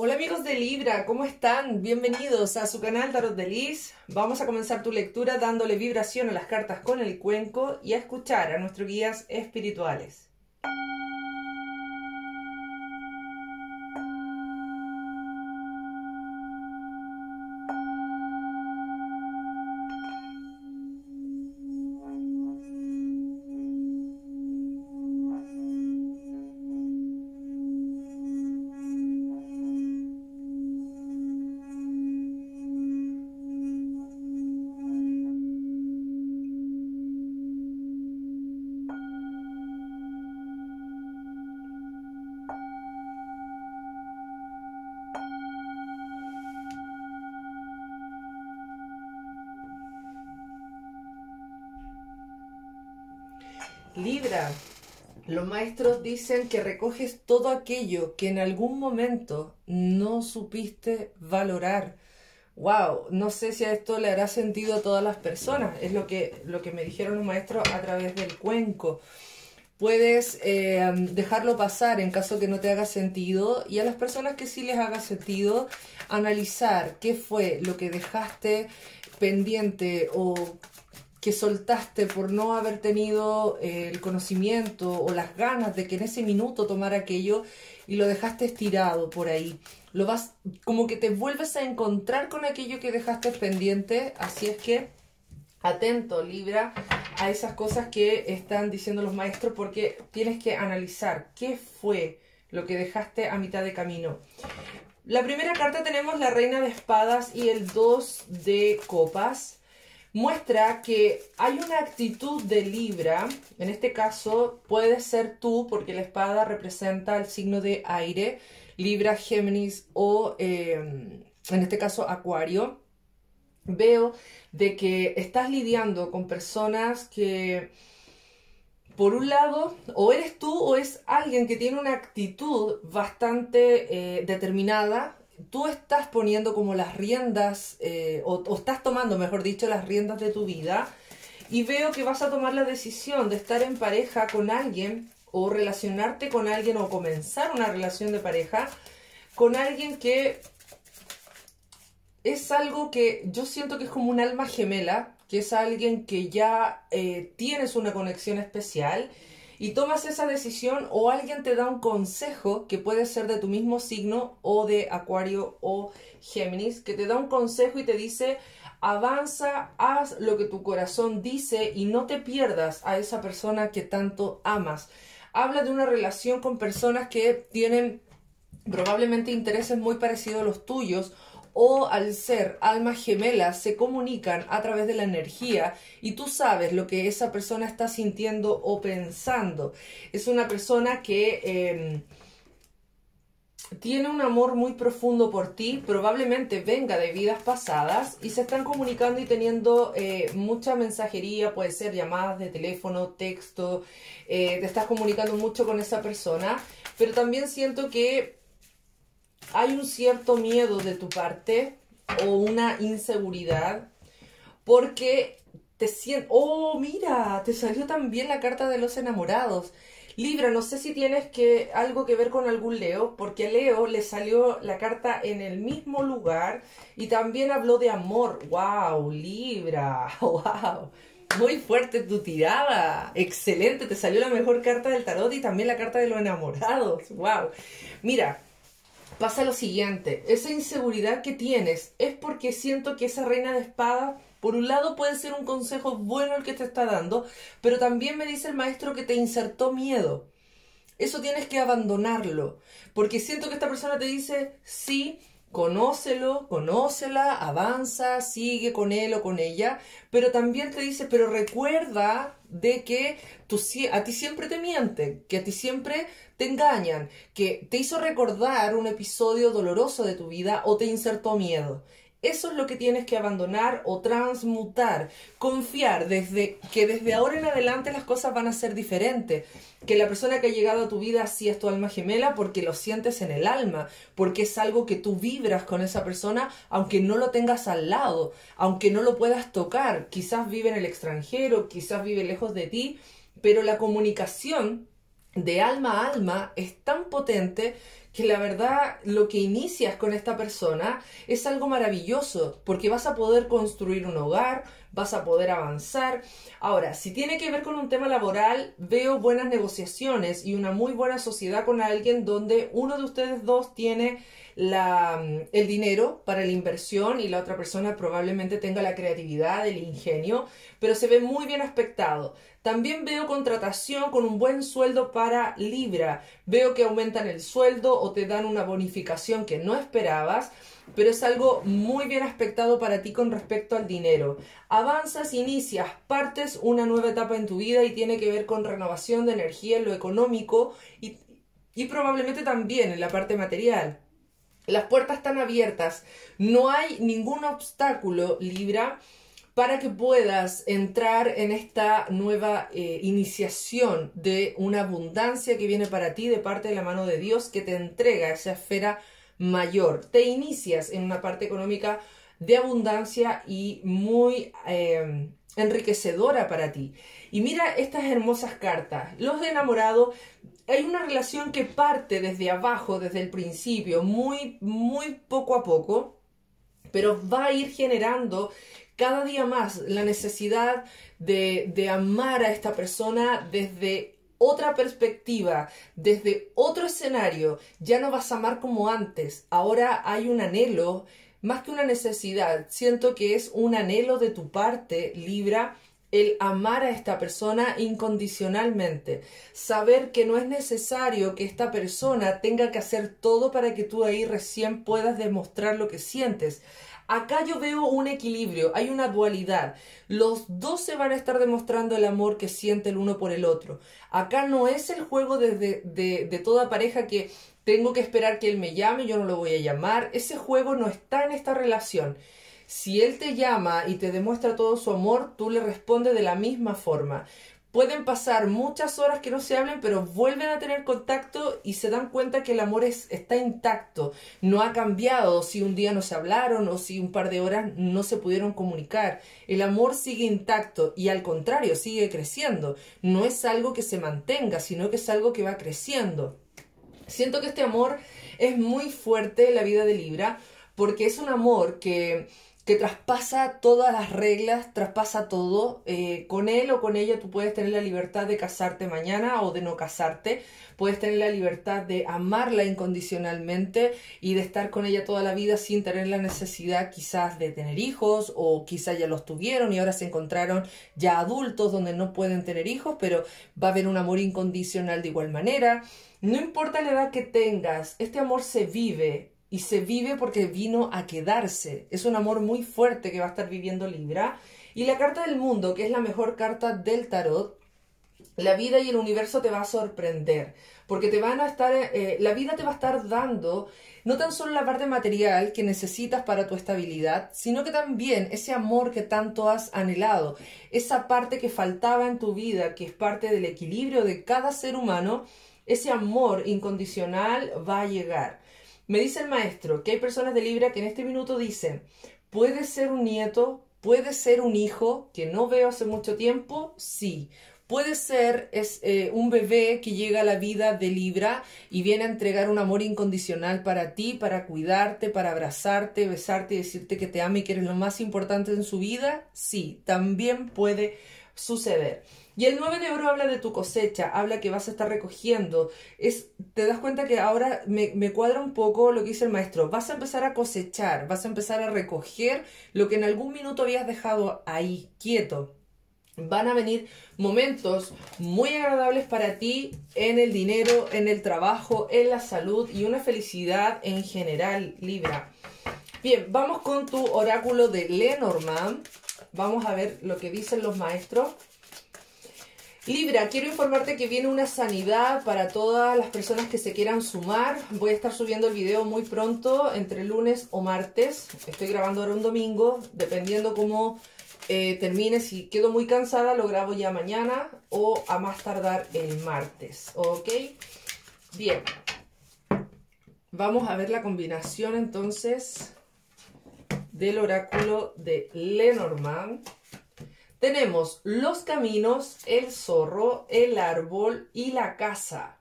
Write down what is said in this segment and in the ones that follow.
Hola amigos de Libra, ¿cómo están? Bienvenidos a su canal Tarot de Liz. Vamos a comenzar tu lectura dándole vibración a las cartas con el cuenco y a escuchar a nuestros guías espirituales. Libra, los maestros dicen que recoges todo aquello que en algún momento no supiste valorar. Wow, no sé si a esto le hará sentido a todas las personas. Es lo que, lo que me dijeron los maestros a través del cuenco. Puedes eh, dejarlo pasar en caso que no te haga sentido y a las personas que sí les haga sentido, analizar qué fue lo que dejaste pendiente o soltaste por no haber tenido eh, el conocimiento o las ganas de que en ese minuto tomara aquello y lo dejaste estirado por ahí. Lo vas, como que te vuelves a encontrar con aquello que dejaste pendiente, así es que atento, Libra, a esas cosas que están diciendo los maestros porque tienes que analizar qué fue lo que dejaste a mitad de camino. La primera carta tenemos la reina de espadas y el dos de copas muestra que hay una actitud de Libra, en este caso puede ser tú, porque la espada representa el signo de aire, Libra, Géminis o em, en este caso Acuario. Veo de que estás lidiando con personas que, por un lado, o eres tú o es alguien que tiene una actitud bastante eh, determinada tú estás poniendo como las riendas, eh, o, estás tomando, mejor dicho, las riendas de tu vida, y veo que vas a tomar la decisión de estar en pareja con alguien, o relacionarte con alguien, o comenzar una relación de pareja con alguien que es algo que yo siento que es como un alma gemela, que es alguien que ya eh, tienes una conexión especial y tomas esa decisión o alguien te da un consejo que puede ser de tu mismo signo o de Acuario o Géminis, que te da un consejo y te dice, avanza, haz lo que tu corazón dice y no te pierdas a esa persona que tanto amas. Habla de una relación con personas que tienen probablemente intereses muy parecidos a los tuyos o al ser almas gemelas se comunican a través de la energía y tú sabes lo que esa persona está sintiendo o pensando. Es una persona que em, tiene un amor muy profundo por ti, probablemente venga de vidas pasadas y se están comunicando y teniendo eh, mucha mensajería, puede ser llamadas de teléfono, texto, eh, te estás comunicando mucho con esa persona, pero también siento que hay un cierto miedo de tu parte o una inseguridad porque te sientes, oh, mira, te salió también la carta de los enamorados. Libra, no sé si tienes que algo que ver con algún Leo, porque a Leo le salió la carta en el mismo lugar y también habló de amor. Wow, Libra, wow. Muy fuerte tu tirada. Excelente, te salió la mejor carta del tarot y también la carta de los enamorados. Wow. Mira, pasa lo siguiente, esa inseguridad que tienes es porque siento que esa reina de espada, por un lado puede ser un consejo bueno el que te está dando, pero también me dice el maestro que te insertó miedo. Eso tienes que abandonarlo, porque siento que esta persona te dice, sí, conócelo, conócela, avanza, sigue con él o con ella, pero también te dice, pero recuerda de que a ti siempre te mienten, que a ti siempre te engañan, que te hizo recordar un episodio doloroso de tu vida o te insertó miedo. Eso es lo que tienes que abandonar o transmutar. Confiar desde que desde ahora en adelante las cosas van a ser diferentes. Que la persona que ha llegado a tu vida sí es tu alma gemela porque lo sientes en el alma, porque es algo que tú vibras con esa persona aunque no lo tengas al lado, aunque no lo puedas tocar. Quizás vive en el extranjero, quizás vive lejos de ti, pero la comunicación de alma a alma es tan potente que la verdad lo que inicias con esta persona es algo maravilloso, porque vas a poder construir un hogar, vas a poder avanzar. Ahora, si tiene que ver con un tema laboral, veo buenas negociaciones y una muy buena sociedad con alguien donde uno de ustedes dos tiene el dinero para la inversión y la otra persona probablemente tenga la creatividad, el ingenio, pero se ve muy bien aspectado. También veo contratación con un buen sueldo para Libra. Veo que aumentan el sueldo o te dan una bonificación que no esperabas, pero es algo muy bien aspectado para ti con respecto al dinero. Avanzas, inicias, partes una nueva etapa en tu vida y tiene que ver con renovación de energía en lo económico y, y probablemente también en la parte material. Las puertas están abiertas. No hay ningún obstáculo, Libra, para que puedas entrar en esta nueva eh, iniciación de una abundancia que viene para ti de parte de la mano de Dios que te entrega esa esfera mayor. Te inicias en una parte económica de abundancia y muy eh, enriquecedora para ti. Y mira estas hermosas cartas. Los de enamorado hay una relación que parte desde abajo, desde el principio, muy, muy poco a poco, pero va a ir generando cada día más la necesidad de, de amar a esta persona desde otra perspectiva, desde otro escenario. Ya no vas a amar como antes. Ahora hay un anhelo, más que una necesidad. Siento que es un anhelo de tu parte, Libra, el amar a esta persona incondicionalmente, saber que no es necesario que esta persona tenga que hacer todo para que tú ahí recién puedas demostrar lo que sientes. Acá yo veo un equilibrio, hay una dualidad. Los dos se van a estar demostrando el amor que siente el uno por el otro. Acá no es el juego de, de, de, toda pareja que tengo que esperar que él me llame, yo no lo voy a llamar. Ese juego no está en esta relación. Si él te llama y te demuestra todo su amor, tú le respondes de la misma forma. Pueden pasar muchas horas que no se hablen, pero vuelven a tener contacto y se dan cuenta que el amor es, está intacto, no ha cambiado si un día no se hablaron o si un par de horas no se pudieron comunicar. El amor sigue intacto y al contrario, sigue creciendo. No es algo que se mantenga, sino que es algo que va creciendo. Siento que este amor es muy fuerte en la vida de Libra porque es un amor que que traspasa todas las reglas, traspasa todo. Eh, con él o con ella tú puedes tener la libertad de casarte mañana o de no casarte. Puedes tener la libertad de amarla incondicionalmente y de estar con ella toda la vida sin tener la necesidad quizás de tener hijos o quizás ya los tuvieron y ahora se encontraron ya adultos donde no pueden tener hijos, pero va a haber un amor incondicional de igual manera. No importa la edad que tengas, este amor se vive y se vive porque vino a quedarse. Es un amor muy fuerte que va a estar viviendo Libra. Y la carta del mundo, que es la mejor carta del tarot, la vida y el universo te va a sorprender, porque te van a estar, eh, la vida te va a estar dando no tan solo la parte material que necesitas para tu estabilidad, sino que también ese amor que tanto has anhelado, esa parte que faltaba en tu vida, que es parte del equilibrio de cada ser humano, ese amor incondicional va a llegar. Me dice el maestro que hay personas de Libra que en este minuto dicen, puede ser un nieto, puede ser un hijo que no veo hace mucho tiempo, sí. Puede ser es, eh, un bebé que llega a la vida de Libra y viene a entregar un amor incondicional para ti, para cuidarte, para abrazarte, besarte y decirte que te ama y que eres lo más importante en su vida. Sí, también puede suceder. Y el 9 de oro habla de tu cosecha, habla que vas a estar recogiendo. Es, te das cuenta que ahora me, me, cuadra un poco lo que dice el maestro. Vas a empezar a cosechar, vas a empezar a recoger lo que en algún minuto habías dejado ahí, quieto. Van a venir momentos muy agradables para ti en el dinero, en el trabajo, en la salud y una felicidad en general, Libra. Bien, vamos con tu oráculo de Lenormand. Vamos a ver lo que dicen los maestros. Libra, quiero informarte que viene una sanidad para todas las personas que se quieran sumar. Voy a estar subiendo el video muy pronto, entre lunes o martes. Estoy grabando ahora un domingo, dependiendo cómo eh, termine. Si quedo muy cansada, lo grabo ya mañana o a más tardar el martes. ¿Ok? Bien. Vamos a ver la combinación entonces del oráculo de Lenormand. Tenemos los caminos, el zorro, el árbol y la casa.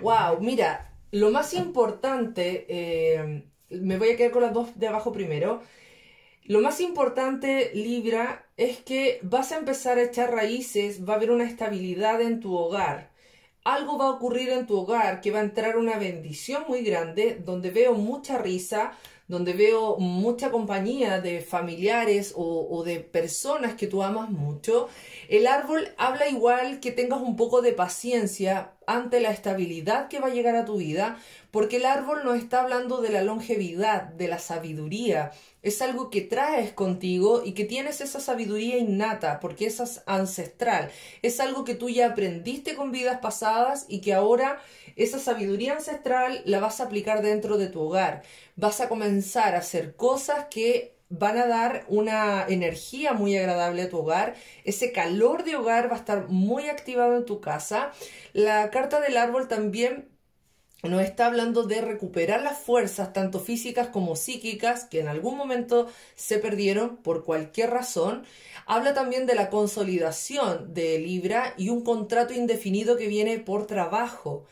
¡Wow! Mira, lo más importante, eh, me voy a quedar con las dos de abajo primero. Lo más importante, Libra, es que vas a empezar a echar raíces, va a haber una estabilidad en tu hogar. Algo va a ocurrir en tu hogar que va a entrar una bendición muy grande, donde veo mucha risa, donde veo mucha compañía de familiares o, de personas que tú amas mucho, el árbol habla igual que tengas un poco de paciencia ante la estabilidad que va a llegar a tu vida, porque el árbol no está hablando de la longevidad, de la sabiduría, es algo que traes contigo y que tienes esa sabiduría innata, porque es ancestral, es algo que tú ya aprendiste con vidas pasadas y que ahora esa sabiduría ancestral la vas a aplicar dentro de tu hogar. Vas a comenzar a hacer cosas que van a dar una energía muy agradable a tu hogar. Ese calor de hogar va a estar muy activado en tu casa. La carta del árbol también nos está hablando de recuperar las fuerzas, tanto físicas como psíquicas, que en algún momento se perdieron por cualquier razón. Habla también de la consolidación de Libra y un contrato indefinido que viene por trabajo.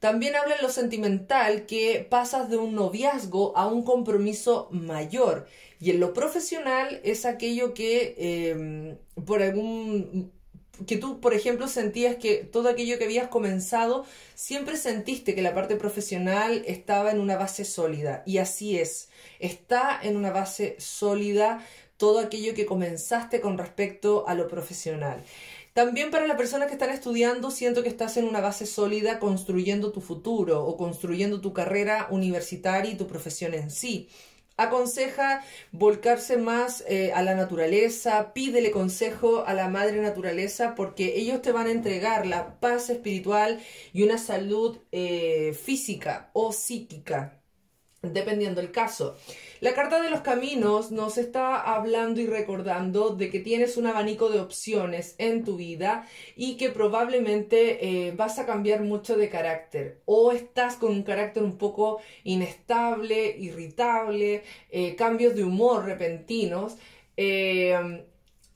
También habla en lo sentimental que pasas de un noviazgo a un compromiso mayor. Y en lo profesional es aquello que em, por algún que tú, por ejemplo, sentías que todo aquello que habías comenzado, siempre sentiste que la parte profesional estaba en una base sólida. Y así es, está en una base sólida todo aquello que comenzaste con respecto a lo profesional. También para las personas que están estudiando, siento que estás en una base sólida construyendo tu futuro o construyendo tu carrera universitaria y tu profesión en sí. Aconseja volcarse más eh, a la naturaleza, pídele consejo a la madre naturaleza porque ellos te van a entregar la paz espiritual y una salud eh, física o psíquica dependiendo el caso. La carta de los caminos nos está hablando y recordando de que tienes un abanico de opciones en tu vida y que probablemente eh, vas a cambiar mucho de carácter o estás con un carácter un poco inestable, irritable, eh, cambios de humor repentinos. Eh,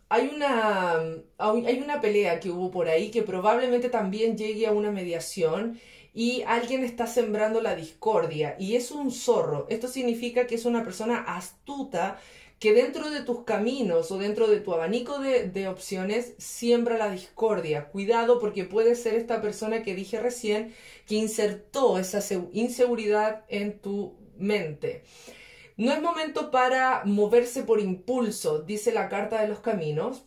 hay una, hay una pelea que hubo por ahí que probablemente también llegue a una mediación y alguien está sembrando la discordia y es un zorro. Esto significa que es una persona astuta que dentro de tus caminos o dentro de tu abanico de, opciones siembra la discordia. Cuidado porque puede ser esta persona que dije recién que insertó esa inseguridad en tu mente. No es momento para moverse por impulso, dice la carta de los caminos.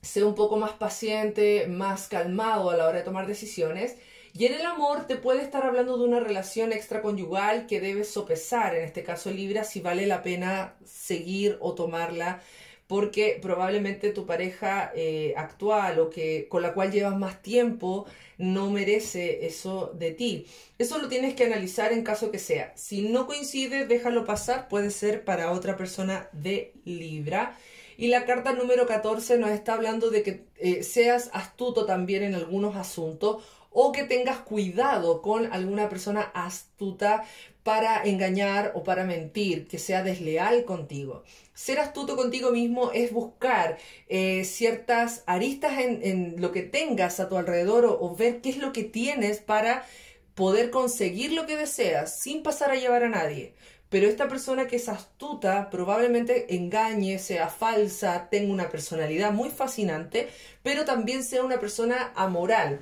Sé un poco más paciente, más calmado a la hora de tomar decisiones y en el amor te puede estar hablando de una relación extraconyugal que debes sopesar, en este caso Libra, si vale la pena seguir o tomarla, porque probablemente tu pareja eh, actual o que con la cual llevas más tiempo no merece eso de ti. Eso lo tienes que analizar en caso que sea. Si no coincide, déjalo pasar, puede ser para otra persona de Libra. Y la carta número 14 nos está hablando de que eh, seas astuto también en algunos asuntos o que tengas cuidado con alguna persona astuta para engañar o para mentir, que sea desleal contigo. Ser astuto contigo mismo es buscar eh, ciertas aristas en, lo que tengas a tu alrededor o, ver qué es lo que tienes para poder conseguir lo que deseas sin pasar a llevar a nadie. Pero esta persona que es astuta probablemente engañe, sea falsa, tenga una personalidad muy fascinante, pero también sea una persona amoral,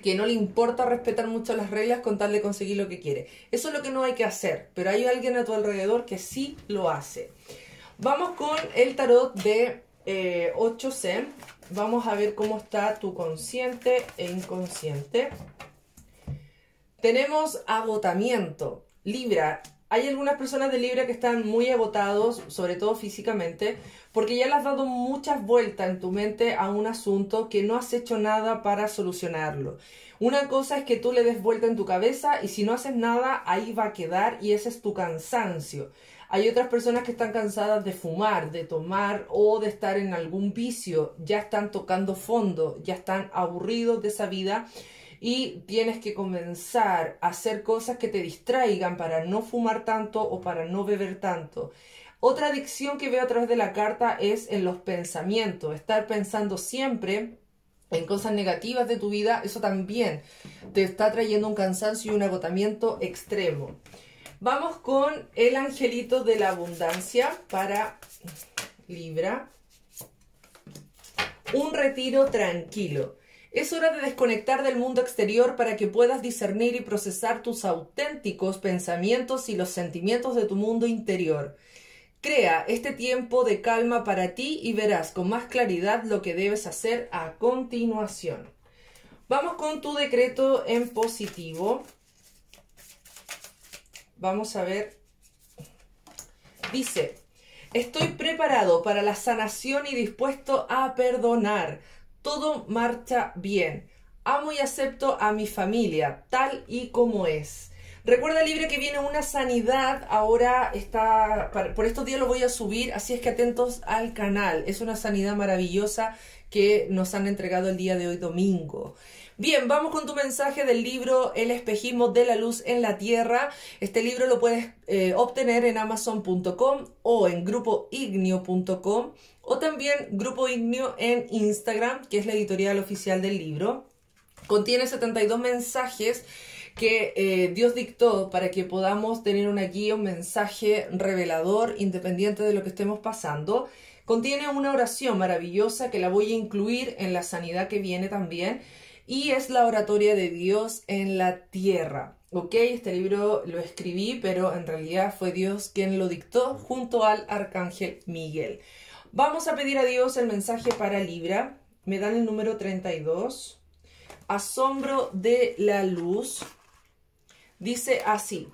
que no le importa respetar mucho las reglas con tal de conseguir lo que quiere. Eso es lo que no hay que hacer, pero hay alguien a tu alrededor que sí lo hace. Vamos con el tarot de 8C. Eh, Vamos a ver cómo está tu consciente e inconsciente. Tenemos agotamiento. Libra, hay algunas personas de Libra que están muy agotados, sobre todo físicamente, porque ya le has dado muchas vueltas en tu mente a un asunto que no has hecho nada para solucionarlo. Una cosa es que tú le des vuelta en tu cabeza y si no haces nada, ahí va a quedar y ese es tu cansancio. Hay otras personas que están cansadas de fumar, de tomar o de estar en algún vicio, ya están tocando fondo, ya están aburridos de esa vida y tienes que comenzar a hacer cosas que te distraigan para no fumar tanto o para no beber tanto. Otra adicción que veo a través de la carta es en los pensamientos, estar pensando siempre en cosas negativas de tu vida, eso también te está trayendo un cansancio y un agotamiento extremo. Vamos con el angelito de la abundancia para Libra. Un retiro tranquilo. Es hora de desconectar del mundo exterior para que puedas discernir y procesar tus auténticos pensamientos y los sentimientos de tu mundo interior. Crea este tiempo de calma para ti y verás con más claridad lo que debes hacer a continuación. Vamos con tu decreto en positivo. Vamos a ver. Dice, estoy preparado para la sanación y dispuesto a perdonar. Todo marcha bien. Amo y acepto a mi familia tal y como es. Recuerda libre que viene una sanidad, ahora está, por estos días lo voy a subir, así es que atentos al canal. Es una sanidad maravillosa que nos han entregado el día de hoy domingo. Bien, vamos con tu mensaje del libro El espejismo de la luz en la tierra. Este libro lo puedes eh, obtener en amazon.com o en grupoignio.com o también Grupo Ignio en Instagram, que es la editorial oficial del libro. Contiene 72 mensajes que eh, Dios dictó para que podamos tener una guía, un mensaje revelador, independiente de lo que estemos pasando. Contiene una oración maravillosa que la voy a incluir en la sanidad que viene también. Y es la oratoria de Dios en la tierra. Ok, este libro lo escribí, pero en realidad fue Dios quien lo dictó junto al arcángel Miguel. Vamos a pedir a Dios el mensaje para Libra. Me dan el número 32. Asombro de la luz. Dice así.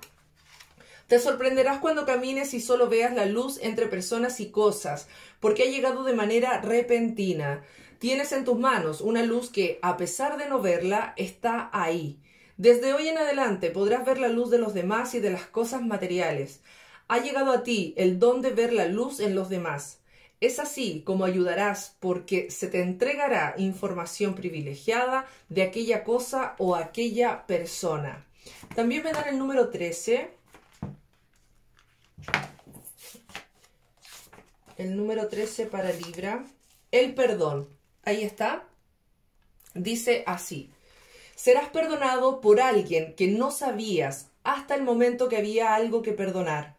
Te sorprenderás cuando camines y solo veas la luz entre personas y cosas, porque ha llegado de manera repentina. Tienes en tus manos una luz que, a pesar de no verla, está ahí. Desde hoy en adelante podrás ver la luz de los demás y de las cosas materiales. Ha llegado a ti el don de ver la luz en los demás. Es así como ayudarás porque se te entregará información privilegiada de aquella cosa o aquella persona. También me dan el número 13. El número 13 para Libra. El perdón. Ahí está. Dice así. Serás perdonado por alguien que no sabías hasta el momento que había algo que perdonar.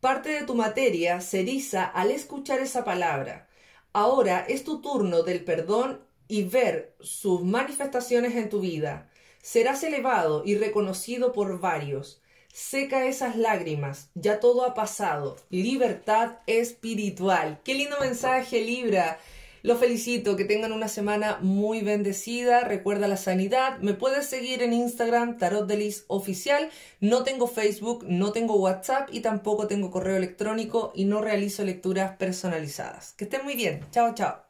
Parte de tu materia se eriza al escuchar esa palabra. Ahora es tu turno del perdón y ver sus manifestaciones en tu vida. Serás elevado y reconocido por varios. Seca esas lágrimas, ya todo ha pasado. Libertad espiritual. Qué lindo mensaje, Libra. Lo felicito, que tengan una semana muy bendecida. Recuerda la sanidad. Me puedes seguir en Instagram, Tarot Delis Oficial. No tengo Facebook, no tengo WhatsApp y tampoco tengo correo electrónico y no realizo lecturas personalizadas. Que estén muy bien. Chao, chao.